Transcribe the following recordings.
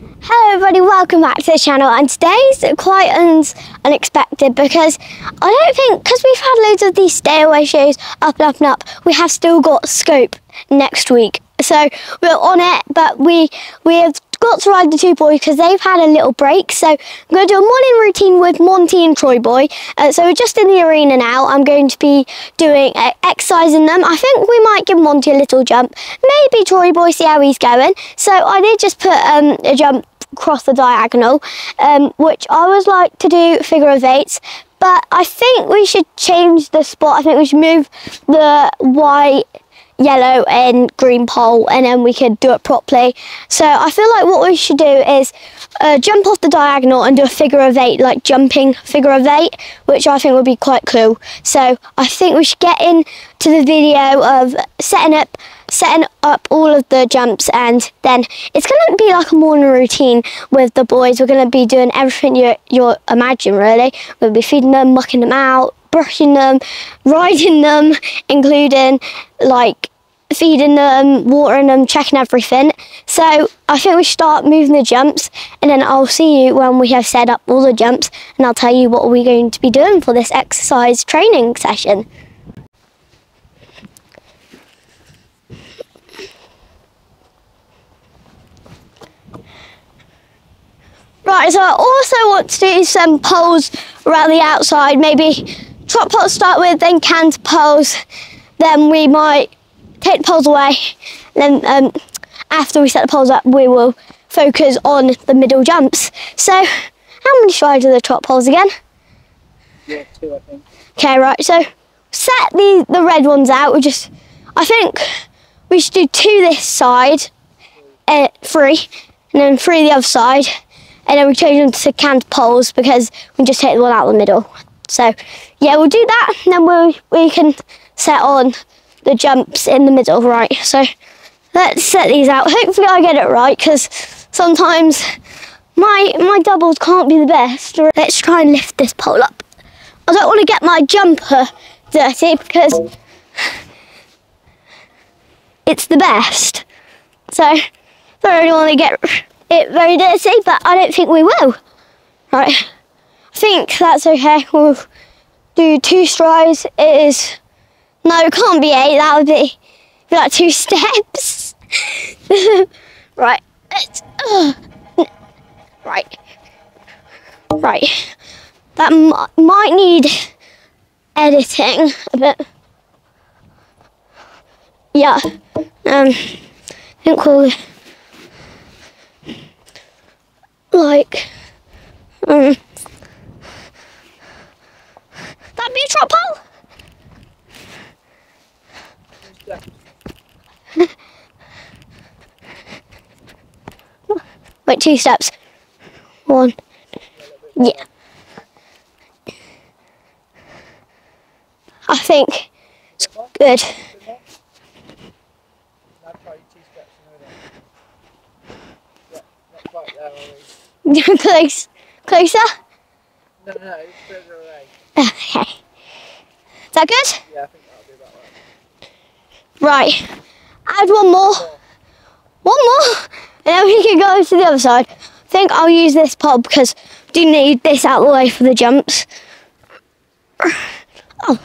Hello everybody, welcome back to the channel and today's quite un- unexpected because I don't think, because we've had loads of these stay away shows up and up and up, we have still got Scope next week. So we're on it, but we we have got to ride the two boys because they've had a little break. So I'm going to do a morning routine with Monty and Troy Boy. Uh, so we're just in the arena now. I'm going to be doing uh, exercising them. I think we might give Monty a little jump. Maybe Troy Boy, see how he's going. So I did just put um, a jump across the diagonal, um, which I always like to do figure of eights. But I think we should change the spot. I think we should move the white yellow and green pole and then we could do it properly. So I feel like what we should do is uh, jump off the diagonal and do a figure of eight, like jumping figure of eight, which I think would be quite cool. So I think we should get into the video of setting up setting up all of the jumps and then it's going to be like a morning routine with the boys. We're going to be doing everything you you imagine really. We'll be feeding them, mucking them out, brushing them, riding them, including like feeding them, watering them, checking everything. So I think we start moving the jumps and then I'll see you when we have set up all the jumps and I'll tell you what we're going to be doing for this exercise training session. Right, so I also want to do some poles around the outside, maybe trot poles start with, then canter poles, then we might take the poles away, then um, after we set the poles up, we will focus on the middle jumps. So, how many strides are the trot poles again? Yeah, two, I think. Okay, right, so set the, the red ones out, we just, I think we should do two this side, uh, three, and then three the other side, and then we change them to canter poles because we just take the one out of the middle. So yeah, we'll do that, and then we we can set on the jumps in the middle, right? So let's set these out. Hopefully I get it right because sometimes my my doubles can't be the best. Let's try and lift this pole up. I don't want to get my jumper dirty because it's the best. So I don't want to get it very dirty, but I don't think we will. Right, I think that's okay. We'll do two strides. It is, no, it can't be eight. That would be, be like two steps. right, uh, right, right. That might need editing a bit. Yeah, um, I think we'll like um that be a trot pole? Wait, two steps. One. Yeah. I think it's good. Now try your two steps and over there. Yeah, not quite there, are we? Close. Closer? No, no, it's further away. Okay. Is that good? Yeah, I think that'll be about right. Add one more. One more. And then we can go to the other side. I think I'll use this pole because I do need this out of the way for the jumps. Oh,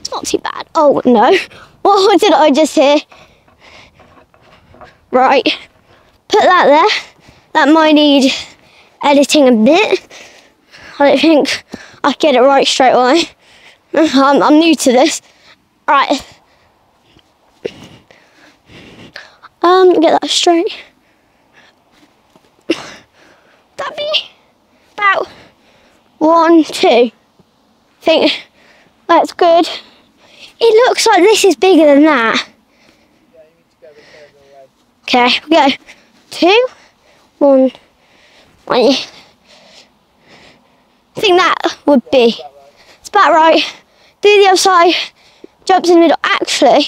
it's not too bad. Oh, no. What did I just hear? Right. Put that there. That might need editing a bit. I don't think I get it right straight away. I'm, I'm new to this. Right. Um, get that straight. That be about one, two. Think that's good. It looks like this is bigger than that. Okay, we go. Two, one, one. I think that would be. It's about right. Do the other side. Jumps in the middle. Actually,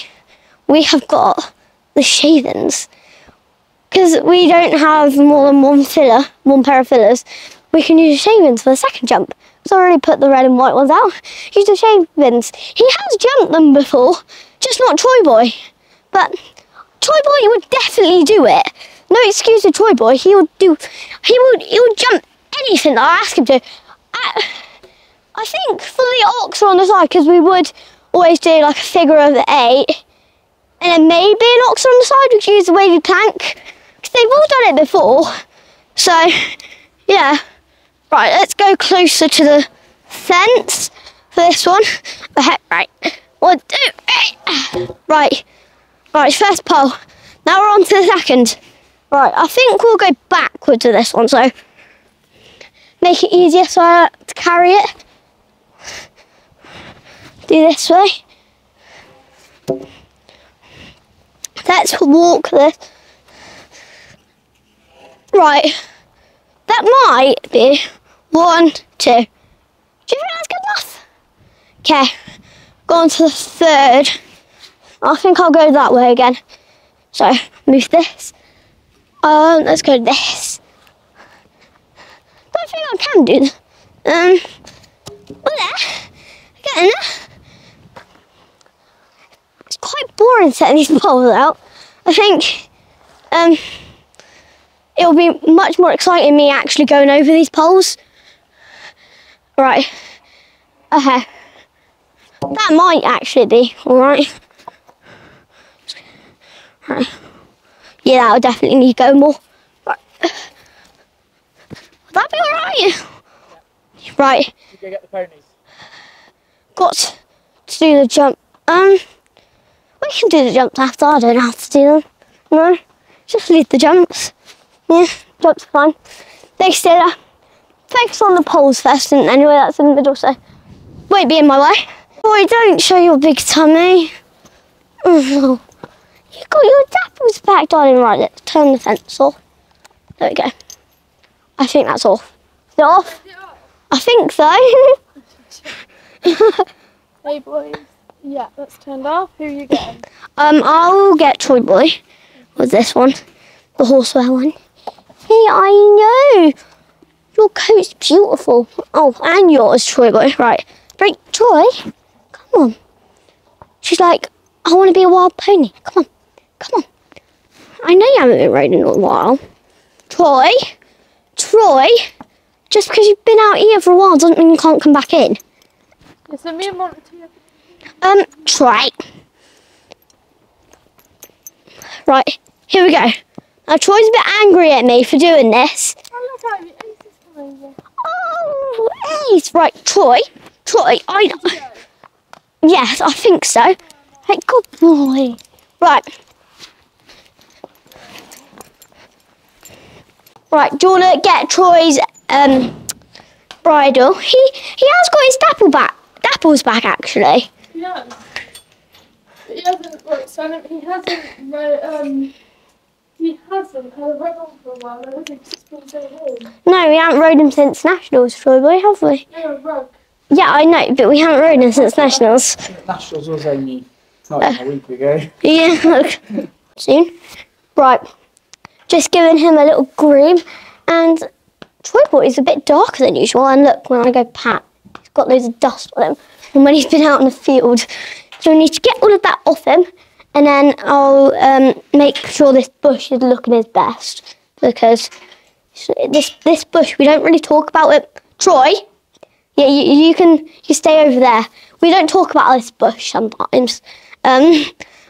we have got the shavings. Because we don't have more than one filler, one pair of fillers, we can use shavings for the second jump. So I already put the red and white ones out. Use the shavings. He has jumped them before, just not Troy Boy. But Troy Boy would definitely do it. no excuse with Troy Boy. He will do. He will. He will jump anything that I ask him to. I, I think for the ox on the side because we would always do like a figure of eight, and then maybe an ox on the side. We could use the wavy plank because they've all done it before. So, yeah. Right, let's go closer to the fence for this one. Okay, right. One, two, three. Right. Right, first pole. Now we're on to the second. Right, I think we'll go backwards to this one, so make it easier so I have to carry it. Do this way. Let's walk this. Right. That might be one, two. Do you think that's good enough? Okay. Go on to the third. I think I'll go that way again. So move this. Um, let's go this. Don't think I can do that. Um, well, there. Getting there. It's boring setting these poles out. I think um, it'll be much more exciting me actually going over these poles. Right. Okay. That might actually be alright. Right. Yeah, that'll definitely need to go more. Right. Would that be alright? Right. You go get the ponies. Got to do the jump. Um, we can do the jumps after. I don't have to do them. No, just leave the jumps. Yeah, jumps are fine. Stay there. Focus on the poles first, and anyway, that's in the middle, so won't be in my way. Boy, don't show your big tummy. Oh, you got your dapples back, darling. Right, let's turn the fence off. There we go. I think that's off. Is it off? I think so. Hey boys. Yeah, that's turned off. Who are you getting? Um, I'll get Troy Boy with this one, the horseware one. Hey, I know your coat's beautiful. Oh, and yours, Troy Boy. Right, break Troy. Come on. She's like, I want to be a wild pony. Come on, come on. I know you haven't been riding in a while. Troy, Troy. Just because you've been out here for a while doesn't mean you can't come back in. Yeah, so me and Monty Um, try. Right, here we go. Now Troy's a bit angry at me for doing this. Oh Ace. Right, Troy. Troy, I. Yes, I think so. Hey, good boy. Right. Right, do you want to get Troy's um bridle? He he has got his dapple back. Dapple's back actually. Yeah. But he hasn't, well, so he hasn't, ro- um, he hasn't had a run on for a while. I don't think it's been so long. No, we haven't rode him since nationals, Troy boy, have we? No, rug. Yeah, I know, but we haven't rode him since nationals. Nationals was only not even a week ago. Yeah, look. Soon. Right. Just giving him a little groom. And Troy Boy is a bit darker than usual. And look, when I go pat, he's got loads of dust on him from when he's been out in the field. So I need to get all of that off him. And then I'll um, make sure this bush is looking his best. Because this this bush, we don't really talk about it. Troy, yeah, you, you can you stay over there. We don't talk about this bush sometimes. Um,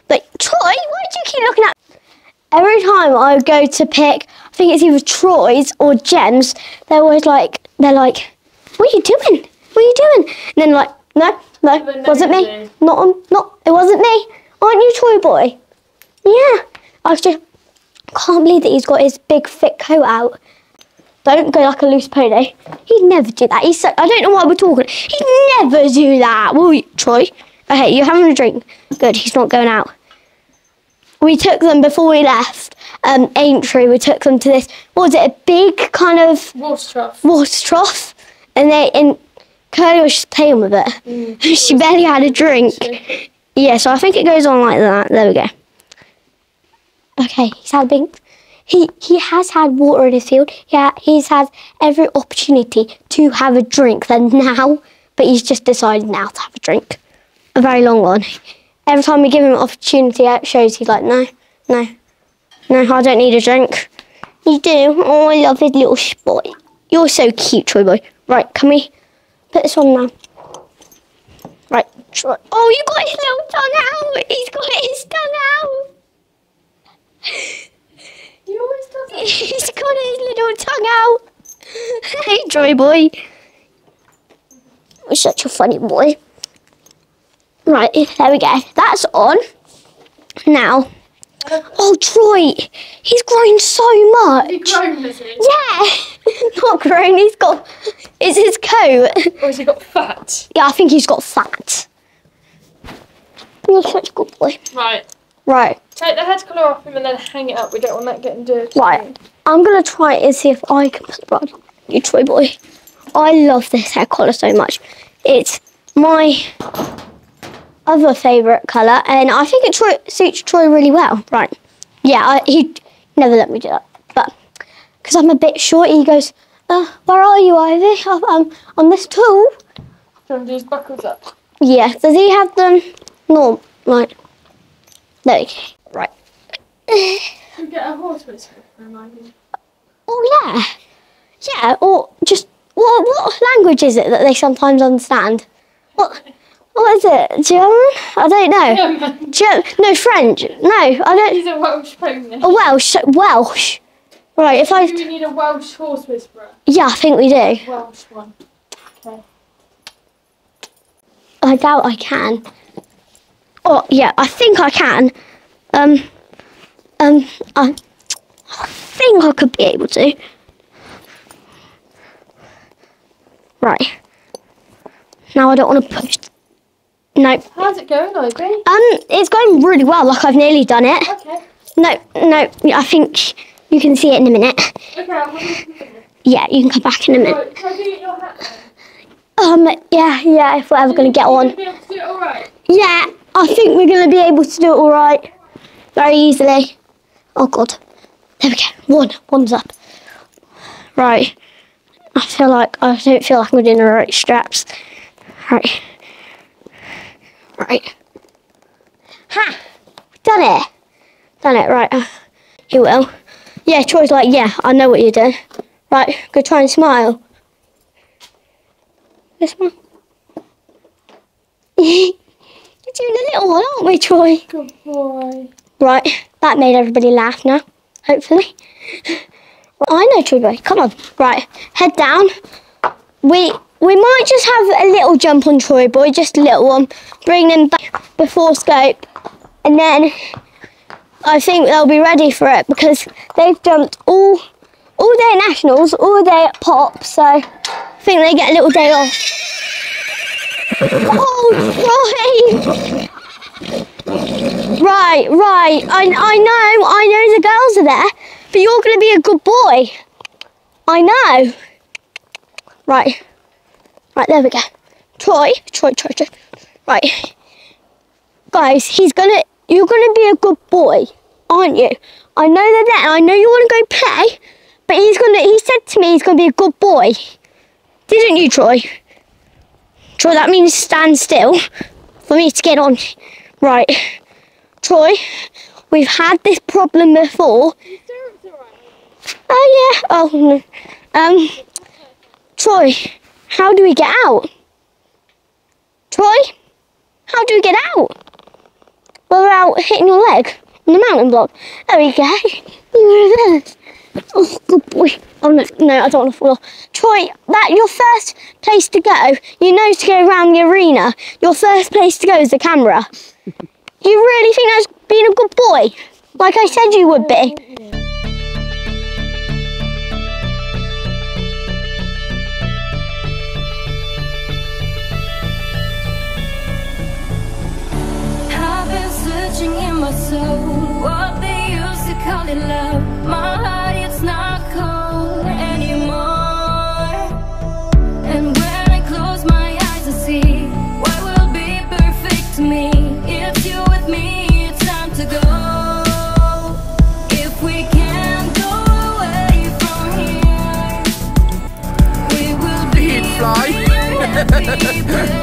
but Troy, why do you keep looking at? Every time I go to pick, I think it's either Troy's or Jem's. They're always like, they're like, "What are you doing? What are you doing?" And then like, no, no, Never wasn't me. Not, um, not, it wasn't me. Aren't you Troy boy? Yeah. I just can't believe that he's got his big thick coat out. Don't go like a loose pony. He'd never do that. He's so, I don't know why we're talking. He'd never do that, will you, Troy? Okay, you're having a drink. Good, he's not going out. We took them before we left um, Aintree. We took them to this, what was it, a big kind of Water trough. water trough. And they, and Curly was just playing with it. Mm. she barely had a drink. Yeah, so I think it goes on like that. There we go. Okay, he's had a big. He he has had water in his field. Yeah, he's had every opportunity to have a drink. Then now, but he's just decided now to have a drink, a very long one. Every time we give him an opportunity, it shows he's like, no, no, no, I don't need a drink. You do? Oh, I love his little spot. You're so cute, Troy boy. Right, can we put this on now? Right, Troy. Oh, you got his little tongue out. He's got his tongue out. He always does it. He's got his little tongue out. hey, Troy boy. You're such a funny boy. Right, there we go. That's on. Now. Oh, Troy. He's grown so much. He grown, is he? Yeah. Not grown. He's got. It's his coat. Or has he got fat? Yeah, I think he's got fat. You're such a good boy. Right. Right. Take the head collar off him and then hang it up. We don't want that getting dirty. Right. I'm gonna try it and see if I can put the right. You Troy boy. I love this hair collar so much. It's my other favourite colour, and I think it Troy, suits Troy really well. Right. Yeah, I, he never let me do that, but because I'm a bit short, he goes, uh, "Where are you, Ivy? I'm, I'm on this tool." Do you to do his buckles up? Yeah. Does he have them? No. Right. There we go. Right. We get a horse whisperer for him, Ivy? Oh yeah, yeah. Or just what? What language is it that they sometimes understand? What? What is it? German? I don't know. Yeah, man. No French. No, I don't. He's a Welsh pony. Oh, Welsh. Welsh. Right. If Do I we need a Welsh horse whisperer? yeah, I think we do. Welsh one. Okay. I doubt I can. Oh yeah, I think I can. Um, um, I, I think I could be able to. Right. Now I don't want to push. No. How's it going, Ivy? Um, it's going really well. Like I've nearly done it. Okay. No, no. I think you can see it in a minute. Okay, I'll have a look at it. Yeah, you can come back in a minute. Right, can I do your hat then? Um, yeah, yeah. If we're ever get on. Be able to do it alright. Yeah, I think we're going to be able to do it all right. Very easily. Oh, God. There we go. One. One's up. Right. I feel like, I don't feel like I'm doing the right straps. Right. Right. Ha! Done it. Done it, right. Uh, you will. Yeah, Troy's like, yeah, I know what you're doing. Right, go try and smile. Go smile. You're doing a little one, aren't we, Troy? Good boy. Right, that made everybody laugh now, hopefully. I know, Troy boy. Come on. Right, head down. We we might just have a little jump on Troy boy, just a little one. Bring them back before scope, and then I think they'll be ready for it because they've jumped all all at nationals, all at pop, so I think they get a little day off. Oh, Troy! Right, right. I, I know, I know the girls are there, but you're going to be a good boy. I know. Right. Right, there we go. Troy, Troy, Troy, Troy. Right. Guys, he's going to, you're going to be a good boy, aren't you? I know they're there, and I know you want to go play, but he's going to, he said to me he's going to be a good boy. Didn't you, Troy? Troy, that means stand still for me to get on. Right. Troy, we've had this problem before. Oh yeah. Oh no. Um Troy, how do we get out? Troy? How do we get out? Well, Without hitting your leg on the mounting block. There we go. You reverse. Oh good boy. Oh no, no, I don't want to fall off. Troy, that your first place to go, you know to go around the arena. Your first place to go is the camera. You really think that's being a good boy? Like I said you would be. my soul What they used to call it love. My heart, it's not cold anymore. And when I close my eyes I see What will be perfect to me If you're with me, it's time to go. If we can go away from here We will be Fly.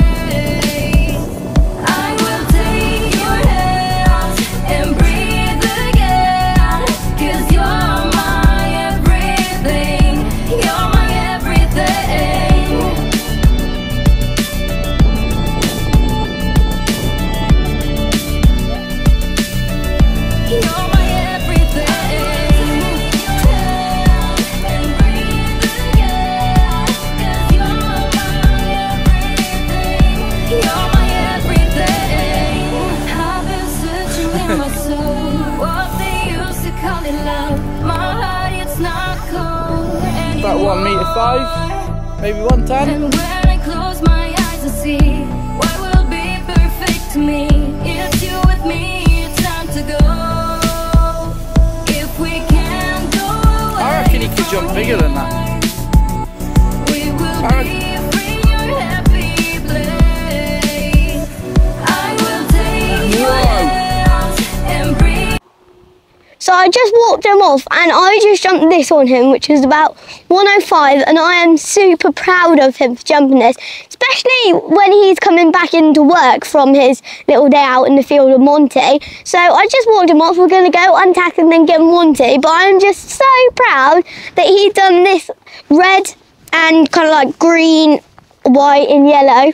So I just walked him off and I just jumped this on him, which is about 105, and I am super proud of him for jumping this, especially when he's coming back into work from his little day out in the field of Monty. So I just walked him off. We're going to go untack and then get Monty, but I'm just so proud that he's done this red and kind of like green, white, and yellow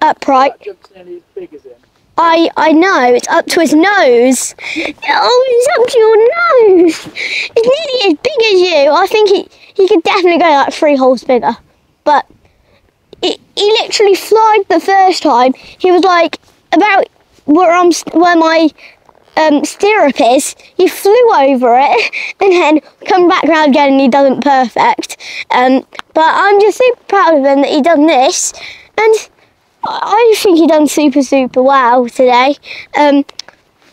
upright. I I know it's up to his nose. Oh, it's up to your nose. It's nearly as big as you. I think he he could definitely go like three holes bigger. But he, he literally flied the first time. He was like about where I'm where my um, stirrup is. He flew over it and then come back round again and he doesn't perfect. Um, but I'm just super proud of him that he done this and. I think he done super super well today. Um,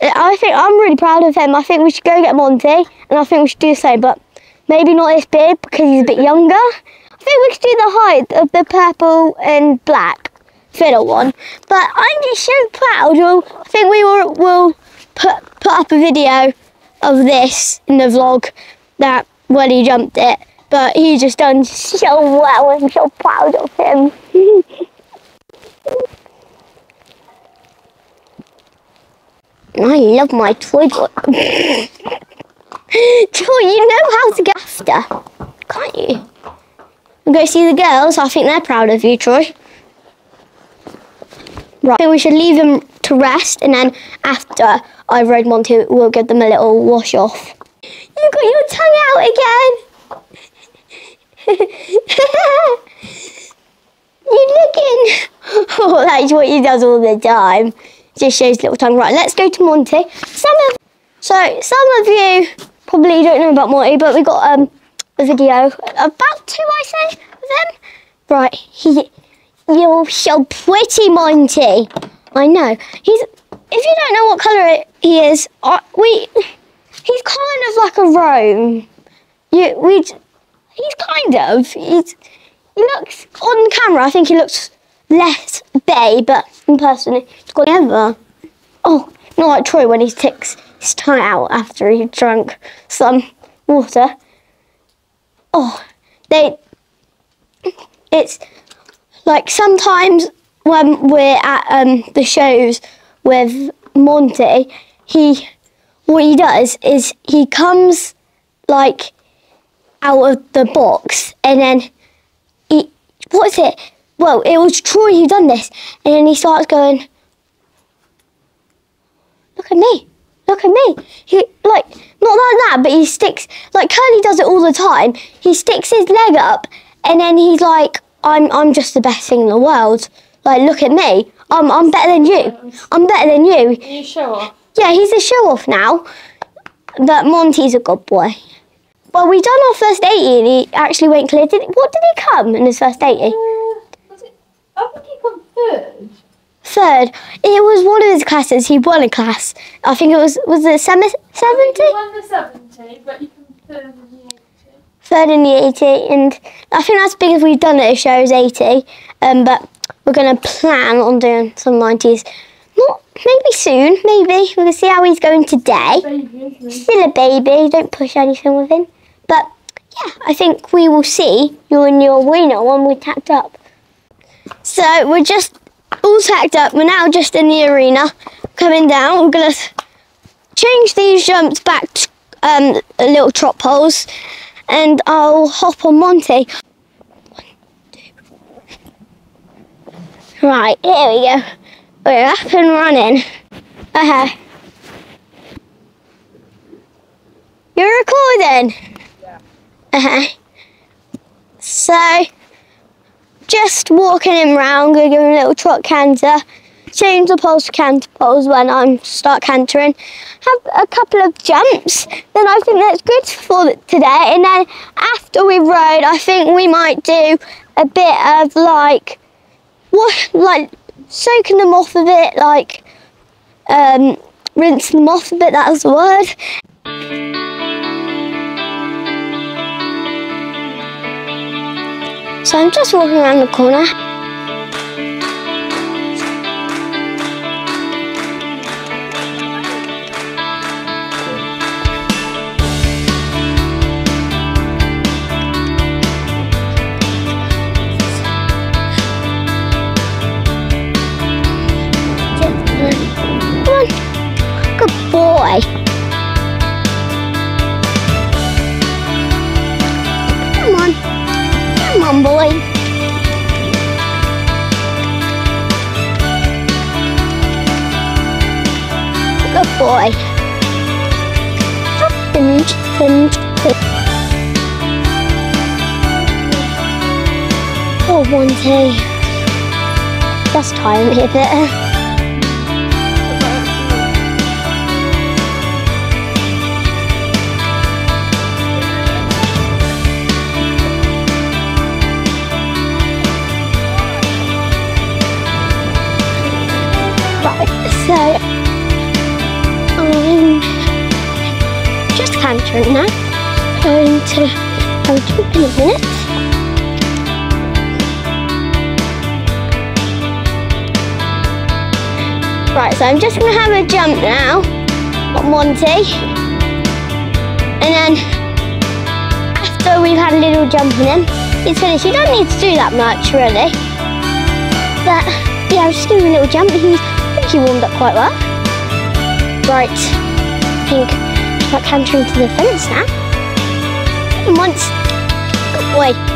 I think I'm really proud of him. I think we should go get Monty, and I think we should do the same, but maybe not this big because he's a bit younger. I think we should do the height of the purple and black fiddle one. But I'm just so proud. I think we will will put put up a video of this in the vlog that when he jumped it. But he just done so well. I'm so proud of him. I love my toy boy. Troy, you know how to get after, can't you? We'll go see the girls. I think they're proud of you, Troy. Right. We should leave them to rest, and then after I've rode Monty, we'll give them a little wash off. You got your tongue out again. you looking? Oh, that's what he does all the time. Just shows little tongue. Right, let's go to Monty. Some of so some of you probably don't know about Monty, but we got um a video about two I say of him. Right, he you're so pretty, Monty. I know. He's if you don't know what colour he is, uh, we he's kind of like a roan. You we he's kind of he's he looks on camera. I think he looks less bay, but in person, he's got. Oh, not like Troy when he sticks his tongue out after he drunk some water. Oh, they. It's like sometimes when we're at um, the shows with Monty, he what he does is he comes like out of the box and then he what is it? Well, it was Troy who done this, and then he starts going, "Look at me, look at me." He like not like that, but he sticks like Curly does it all the time. He sticks his leg up, and then he's like, "I'm I'm just the best thing in the world." Like, look at me. I'm I'm better than you. I'm better than you. You show off. Yeah, he's a show off now. But Monty's a good boy. Well, we done our first 80 and he actually went clear. Did, what did he come in his first 80? Uh, was it? I think he come third. Third. It was one of his classes. He won a class. I think it was, was it semi- 70? He won the 70, but he come third in the 80. Third in the 80. And I think that's because we've done it. It shows 80. Um, but we're going to plan on doing some 90s. Not, maybe soon. Maybe. We're to see how he's going today. Baby, still a baby, don't push anything with him. But yeah, I think we will see you and your winner when we're tacked up. So we're just all tacked up. We're now just in the arena, coming down. We're gonna change these jumps back to um, little trot poles, and I'll hop on Monty. One, two. Right, here we go. We're up and running. Okay. You're recording? Yeah. Uh-huh. So, just walking him round, gonna give him a little trot canter. change the poles to canter poles when I start cantering. Have a couple of jumps. Then I think that's good for today. And then after we rode, I think we might do a bit of like what like soaking them off a bit, like um, rinsing them off a bit. That was the word. So I'm just walking around the corner. Binge. Oh, one day. That's tiring me a cantering now. Going to go to in a minute. Right, so I'm just gonna have a jump now on Monty. And then after we've had a little jump on him, he's finished. You don't need to do that much really. But yeah, I'll just give him a little jump. He's I think he warmed up quite well. Right, I think start cantering to the fence now. Once, good boy.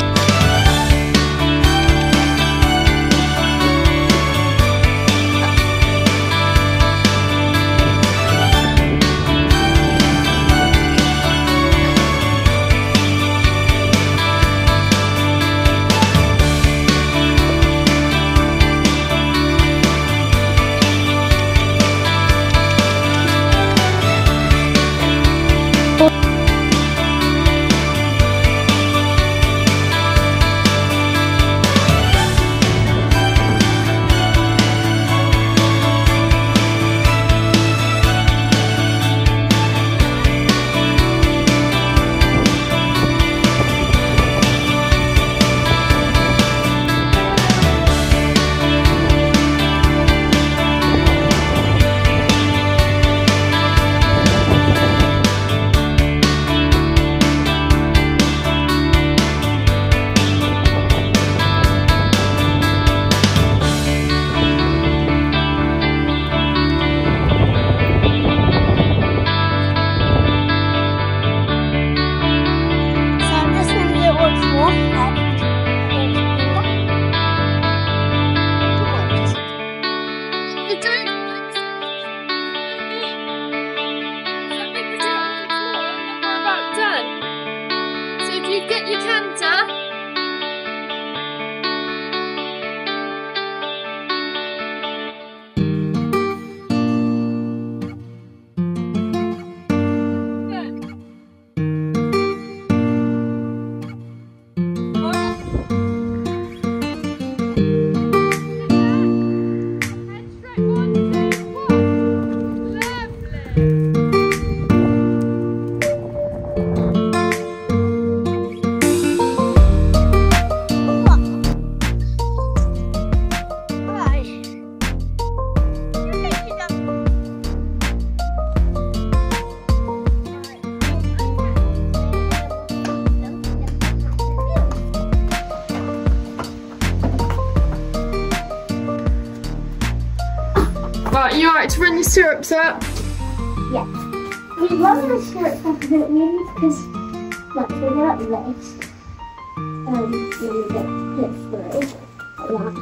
Alright to run your stirrups up? Yeah. We love the stirrups up a bit maybe because like they're not laced. Um, you get hit through like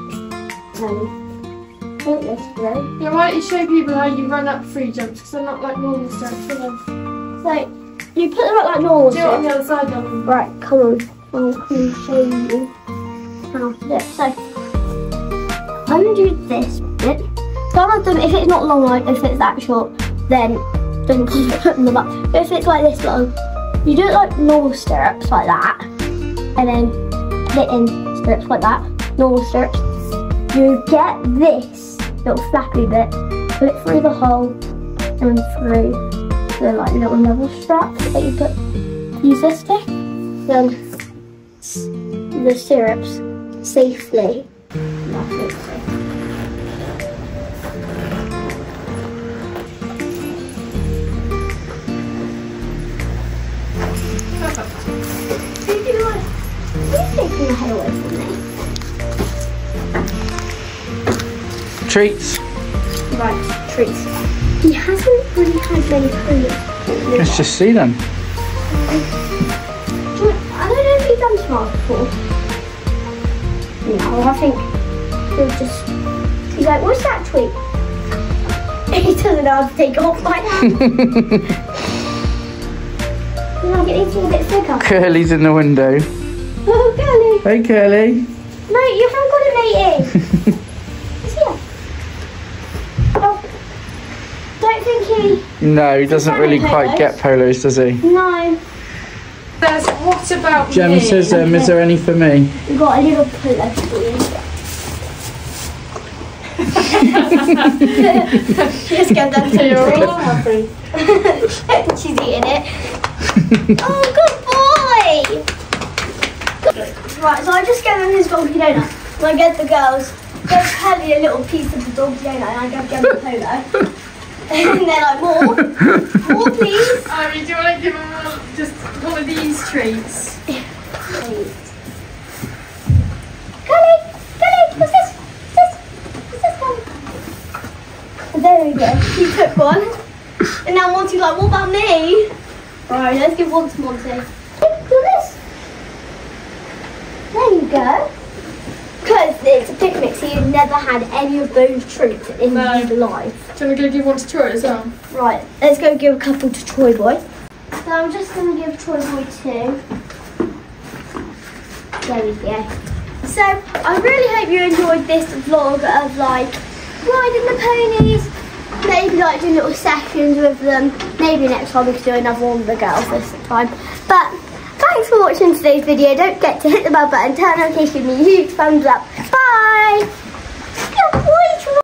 that. Um, this through. Yeah, why don't you show people how you run up free jumps because they're not like normal steps for them. So you put them up like normal. Do it on the other side then. Right, come on. I'll come and show you how to do it. So I'm gonna do this bit. Some of them, if it's not long line, if it's that short, then then putting them up. But if it's like this long, you do it like normal stirrups like that, and then put in stirrups like that, normal stirrups. You get this little flappy bit, put it through the hole and through the like little level strap that you put. Use this stick, then the stirrups safely. treats? Right, treats. He hasn't really had many treats. Let's just see them. I don't know if he's done smart before. No, I think he'll just... He's like, what's that tweet? He doesn't know how to take off like that. now get anything a bit thicker. Curly's in the window. Oh, Curly. Hey, Curly. No, you haven't got a lady. No, he doesn't really quite get polos, does he? No. There's what about Jem me? says, um, is there any for me? We've got a little pillow for you. Just get that to You're your all happy. She's eating it. oh, good boy! Right, so I just gave him his doggy donut. And I gave the girls, gave Kelly a little piece of the doggy donut and I gave Gemma a polo. And they're like, more? More, please? Ivy, do you want to give them all just one of these treats? Kelly, Kelly, what's this? What's this? What's this one? There we go. He took one. And now Monty's like, what about me? Right, let's give one to Monty. Do this. There you go. Because it's a picnic, so you've never had any of those treats in No. your life. Do you want to go give one to Troy as well? Right, let's go give a couple to Troy Boy. So I'm just going to give Troy Boy two. There we go. So I really hope you enjoyed this vlog of like riding the ponies. Maybe like do little sessions with them. Maybe next time we could do another one with the girls this time. But thanks for watching today's video. Don't forget to hit the bell button, turn notifications, give me a huge thumbs up. Bye!